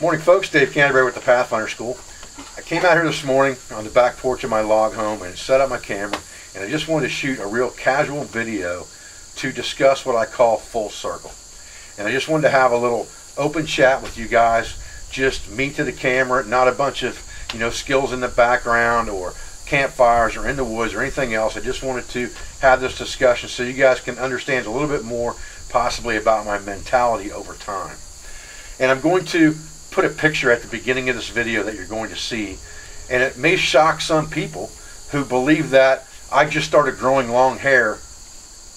Morning folks, Dave Canterbury with the Pathfinder School. I came out here this morning on the back porch of my log home and set up my camera and I just wanted to shoot a real casual video to discuss what I call full circle. And I just wanted to have a little open chat with you guys, just me to the camera, not a bunch of you know skills in the background or campfires or in the woods or anything else. I just wanted to have this discussion so you guys can understand a little bit more possibly about my mentality over time. And I'm going to put a picture at the beginning of this video that you're going to see. And it may shock some people who believe that I just started growing long hair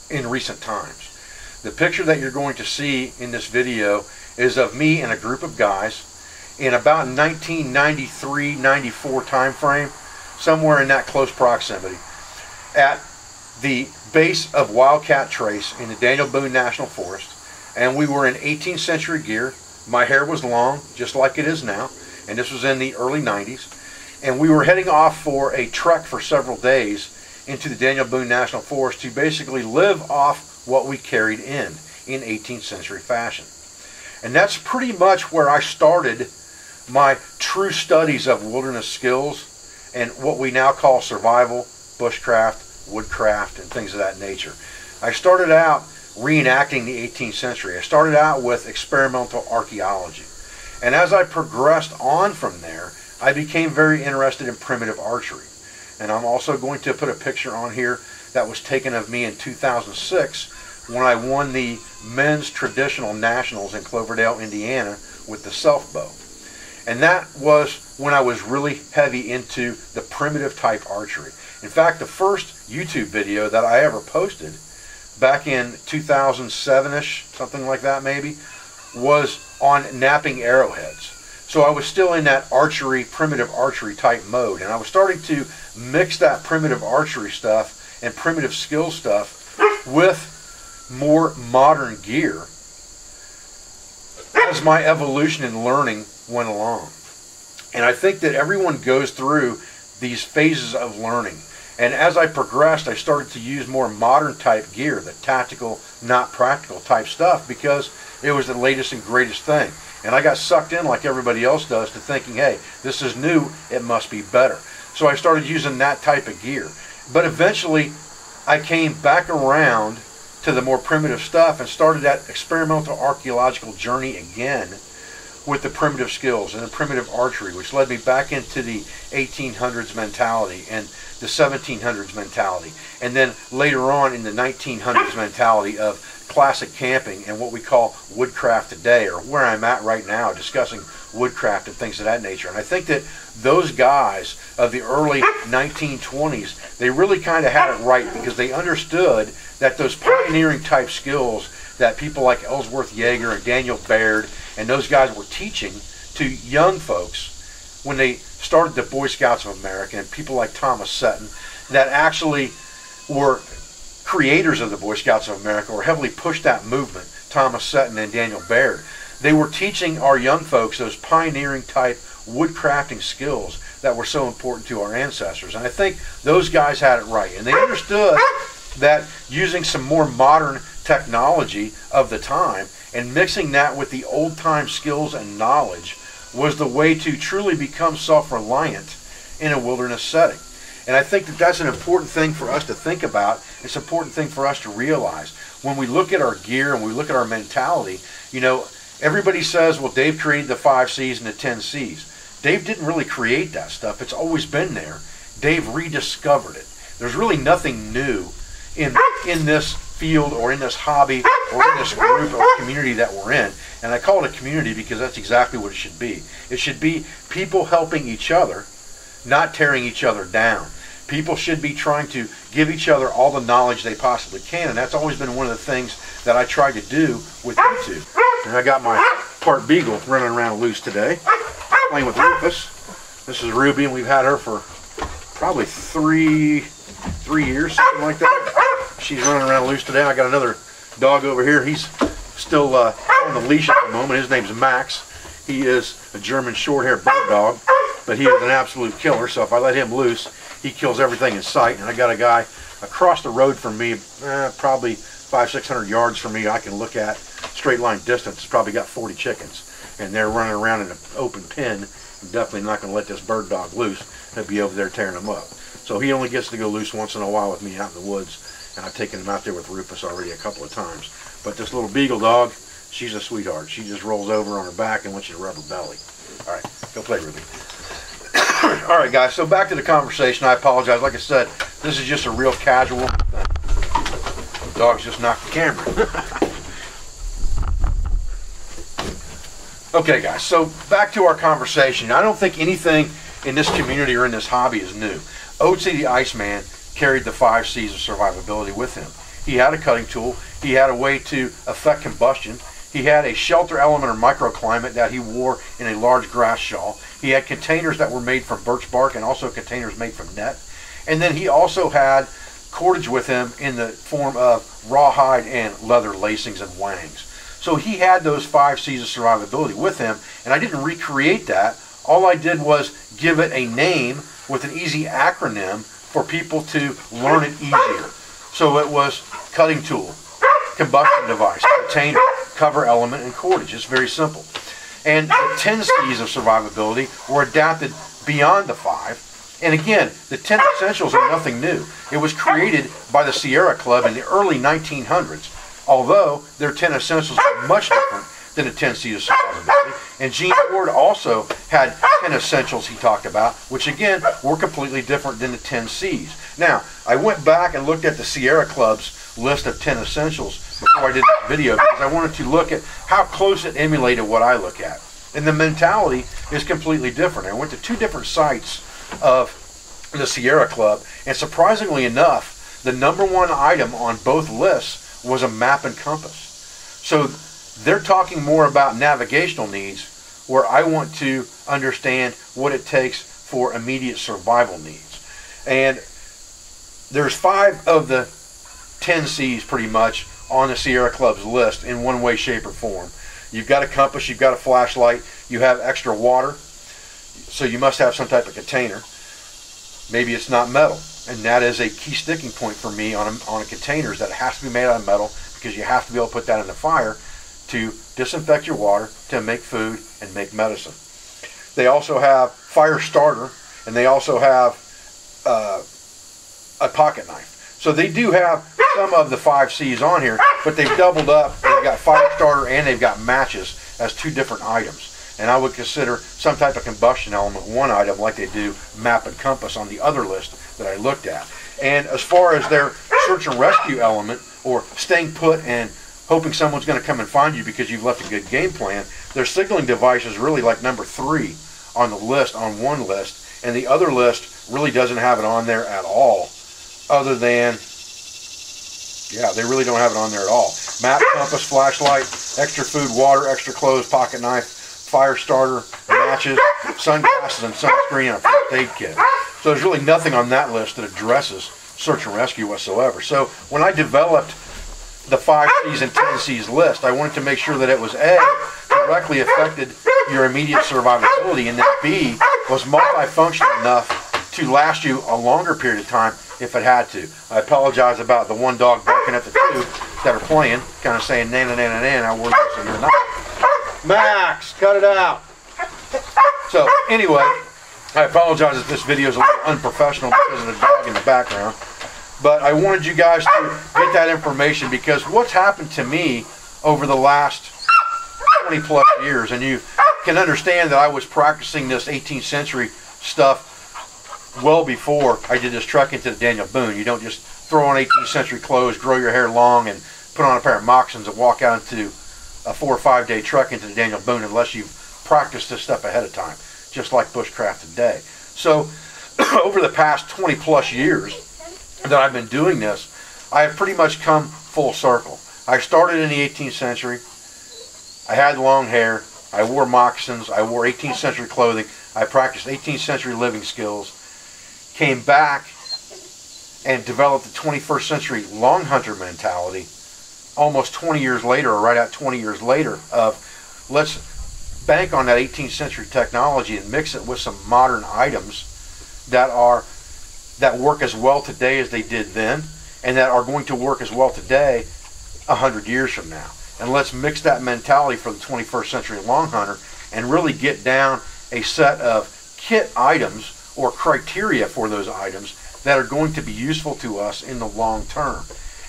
in recent times. The picture that you're going to see in this video is of me and a group of guys in about 1993-94 time frame, somewhere in that close proximity, at the base of Wildcat Trace in the Daniel Boone National Forest. And we were in 18th century gear, my hair was long, just like it is now, and this was in the early 90s. And we were heading off for a trek for several days into the Daniel Boone National Forest to basically live off what we carried in in 18th century fashion. And that's pretty much where I started my true studies of wilderness skills and what we now call survival, bushcraft, woodcraft, and things of that nature. I started out reenacting the 18th century. I started out with experimental archaeology. And as I progressed on from there, I became very interested in primitive archery. And I'm also going to put a picture on here that was taken of me in 2006 when I won the men's traditional nationals in Cloverdale, Indiana with the self bow. And that was when I was really heavy into the primitive type archery. In fact, the first YouTube video that I ever posted back in 2007ish, something like that maybe, was on knapping arrowheads. So I was still in that archery, primitive archery type mode, and I was starting to mix that primitive archery stuff and primitive skill stuff with more modern gear as my evolution in learning went along. And I think that everyone goes through these phases of learning. And as I progressed, I started to use more modern type gear, the tactical, not practical type stuff, because it was the latest and greatest thing. And I got sucked in like everybody else does to thinking, hey, this is new, it must be better. So I started using that type of gear. But eventually, I came back around to the more primitive stuff and started that experimental archaeological journey again with the primitive skills and the primitive archery, which led me back into the 1800s mentality and the 1700s mentality, and then later on in the 1900s mentality of classic camping and what we call woodcraft today, or where I'm at right now, discussing woodcraft and things of that nature. And I think that those guys of the early 1920s, they really kind of had it right because they understood that those pioneering type skills that people like Ellsworth Jaeger and Daniel Beard and those guys were teaching to young folks when they started the Boy Scouts of America and people like Thomas Sutton that actually were creators of the Boy Scouts of America or heavily pushed that movement, Thomas Sutton and Daniel Beard. They were teaching our young folks those pioneering type woodcrafting skills that were so important to our ancestors. And I think those guys had it right. And they understood that using some more modern technology of the time and mixing that with the old time skills and knowledge was the way to truly become self reliant in a wilderness setting. And I think that that's an important thing for us to think about. It's an important thing for us to realize. When we look at our gear and we look at our mentality, you know, everybody says, well, Dave created the five C's and the 10 C's. Dave didn't really create that stuff, it's always been there. Dave rediscovered it. There's really nothing new in, in this field or in this hobby or in this group or community that we're in. And I call it a community because that's exactly what it should be. It should be people helping each other, not tearing each other down. People should be trying to give each other all the knowledge they possibly can, and that's always been one of the things that I try to do with YouTube. And I got my part beagle running around loose today, playing with Rufus. This is Ruby, and we've had her for probably three, three years, something like that she's running around loose today. I got another dog over here. He's still uh, on the leash at the moment. His name's Max. He is a German short-haired bird dog, but he is an absolute killer. So if I let him loose, he kills everything in sight. And I got a guy across the road from me, eh, probably five, six hundred yards from me. I can look at straight line distance. Probably got 40 chickens. and they're running around in an open pen. I'm definitely not going to let this bird dog loose. He'll be over there tearing them up. So he only gets to go loose once in a while with me out in the woods, and I've taken him out there with Rufus already a couple of times. But this little beagle dog, she's a sweetheart. She just rolls over on her back and wants you to rub her belly. All right, go play, Ruby. All right, guys. So back to the conversation. I apologize. Like I said, this is just a real casual. The dog's just knocked the camera. okay, guys. So back to our conversation. I don't think anything in this community or in this hobby is new. Otzi the Iceman carried the five C's of survivability with him. He had a cutting tool. He had a way to affect combustion. He had a shelter element or microclimate that he wore in a large grass shawl. He had containers that were made from birch bark and also containers made from net. And then he also had cordage with him in the form of rawhide and leather lacings and whangs. So he had those five C's of survivability with him, and I didn't recreate that. All I did was give it a name with an easy acronym for people to learn it easier. So it was cutting tool, combustion device, container, cover element, and cordage. It's very simple. And the 10 C's of survivability were adapted beyond the five. And again, the 10 essentials are nothing new. It was created by the Sierra Club in the early 1900s, although their 10 essentials are much different than the 10 C's of survivability. And Gene Ward also had 10 essentials he talked about, which again were completely different than the 10 C's. Now, I went back and looked at the Sierra Club's list of 10 essentials before I did the video because I wanted to look at how close it emulated what I look at. And the mentality is completely different. I went to two different sites of the Sierra Club, and surprisingly enough, the number one item on both lists was a map and compass. So they're talking more about navigational needs, where I want to understand what it takes for immediate survival needs. And there's five of the 10 C's pretty much on the Sierra Club's list in one way, shape, or form. You've got a compass, you've got a flashlight, you have extra water, so you must have some type of container. Maybe it's not metal, and that is a key sticking point for me on a, on a container is that it has to be made out of metal because you have to be able to put that in the fire to disinfect your water, to make food, and make medicine. They also have fire starter, and they also have uh, a pocket knife. So they do have some of the five C's on here, but they've doubled up. They've got fire starter and they've got matches as two different items. And I would consider some type of combustion element one item like they do map and compass on the other list that I looked at. And as far as their search and rescue element or staying put and hoping someone's going to come and find you because you've left a good game plan, their signaling device is really like number three on the list, on one list. And the other list really doesn't have it on there at all other than, yeah, they really don't have it on there at all. Map, ah! compass, flashlight, extra food, water, extra clothes, pocket knife, fire starter, matches, sunglasses, and sunscreen, and a first aid kit. So there's really nothing on that list that addresses search and rescue whatsoever. So when I developed the five C's and 10 C's list, I wanted to make sure that it was A, directly affected your immediate survivability, and that B, was multifunctional enough to last you a longer period of time if it had to. I apologize about the one dog barking at the two that are playing, kind of saying nana nana nana. I warned you so you're not. Max, cut it out. So anyway, I apologize if this video is a little unprofessional because of the dog in the background. But I wanted you guys to get that information because what's happened to me over the last 20 plus years, and you can understand that I was practicing this 18th century stuff well before I did this truck into the Daniel Boone. You don't just throw on 18th century clothes, grow your hair long, and put on a pair of moccasins and walk out into a four or five day truck into the Daniel Boone unless you've practiced this stuff ahead of time, just like bushcraft today. So, over the past 20 plus years that I've been doing this, I have pretty much come full circle. I started in the 18th century. I had long hair. I wore moccasins. I wore 18th century clothing. I practiced 18th century living skills came back and developed the 21st century long hunter mentality almost 20 years later or right at 20 years later of let's bank on that 18th century technology and mix it with some modern items that are that work as well today as they did then and that are going to work as well today 100 years from now and let's mix that mentality for the 21st century long hunter and really get down a set of kit items or criteria for those items that are going to be useful to us in the long term.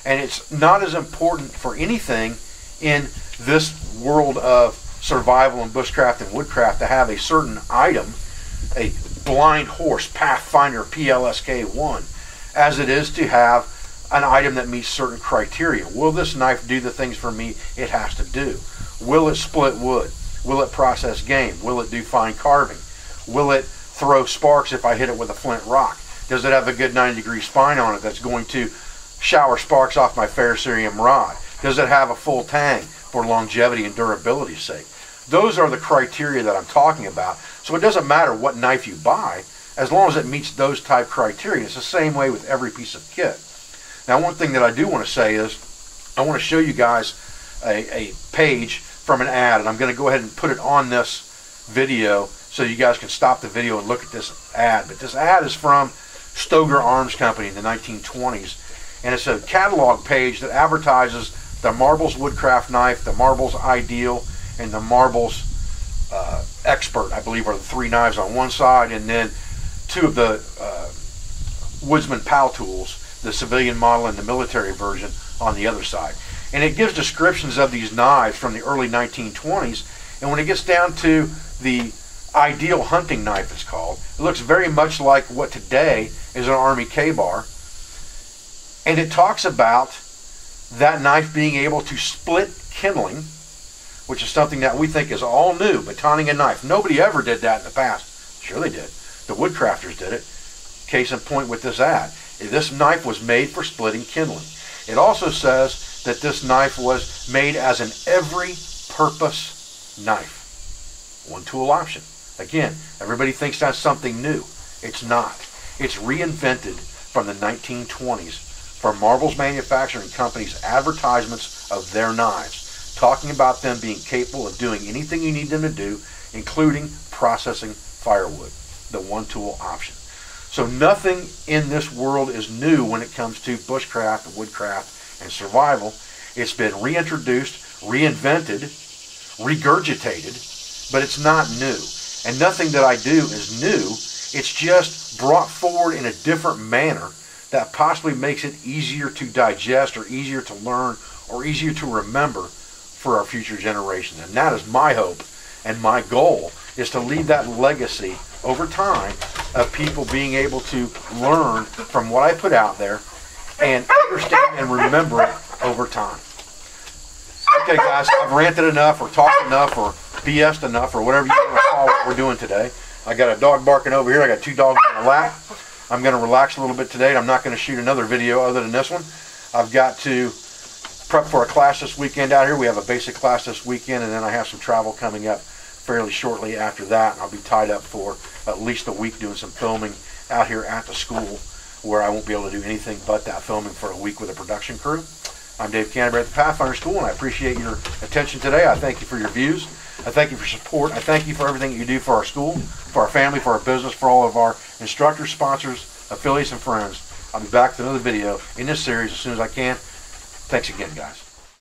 And it's not as important for anything in this world of survival and bushcraft and woodcraft to have a certain item, a blind horse Pathfinder PLSK 1, as it is to have an item that meets certain criteria. Will this knife do the things for me it has to do? Will it split wood? Will it process game? Will it do fine carving? Will it throw sparks if I hit it with a flint rock? Does it have a good 90 degree spine on it that's going to shower sparks off my ferrocerium rod? Does it have a full tang for longevity and durability's sake? Those are the criteria that I'm talking about. So it doesn't matter what knife you buy, as long as it meets those type criteria. It's the same way with every piece of kit. Now, one thing that I do want to say is I want to show you guys a, a page from an ad, and I'm going to go ahead and put it on this video so you guys can stop the video and look at this ad. But this ad is from Stoeger Arms Company in the 1920s, and it's a catalog page that advertises the Marbles Woodcraft knife, the Marbles Ideal, and the Marbles uh, Expert, I believe, are the three knives on one side, and then two of the uh, Woodsman Pal tools the civilian model and the military version on the other side. And it gives descriptions of these knives from the early 1920s. And when it gets down to the ideal hunting knife, it's called, it looks very much like what today is an Army KA-BAR. And it talks about that knife being able to split kindling, which is something that we think is all new, batoning a knife. Nobody ever did that in the past. Sure they did. The woodcrafters did it. Case in point with this ad. This knife was made for splitting kindling. It also says that this knife was made as an every purpose knife. One tool option. Again, everybody thinks that's something new. It's not. It's reinvented from the 1920s for Marbles Manufacturing Company's advertisements of their knives, talking about them being capable of doing anything you need them to do, including processing firewood, the one tool option. So nothing in this world is new when it comes to bushcraft, woodcraft, and survival. It's been reintroduced, reinvented, regurgitated, but it's not new. And nothing that I do is new. It's just brought forward in a different manner that possibly makes it easier to digest or easier to learn or easier to remember for our future generations. And that is my hope and my goal is to leave that legacy over time of people being able to learn from what I put out there and understand and remember it over time. Okay, guys, I've ranted enough or talked enough or BS'd enough or whatever you want to call what we're doing today. I got a dog barking over here. I got two dogs in the lap. I'm going to relax a little bit today. I'm not going to shoot another video other than this one. I've got to prep for a class this weekend out here. We have a basic class this weekend, and then I have some travel coming up fairly shortly after that. I'll be tied up for at least a week doing some filming out here at the school where I won't be able to do anything but that filming for a week with a production crew. I'm Dave Canterbury at the Pathfinder School, and I appreciate your attention today. I thank you for your views. I thank you for support. I thank you for everything you do for our school, for our family, for our business, for all of our instructors, sponsors, affiliates, and friends. I'll be back with another video in this series as soon as I can. Thanks again, guys.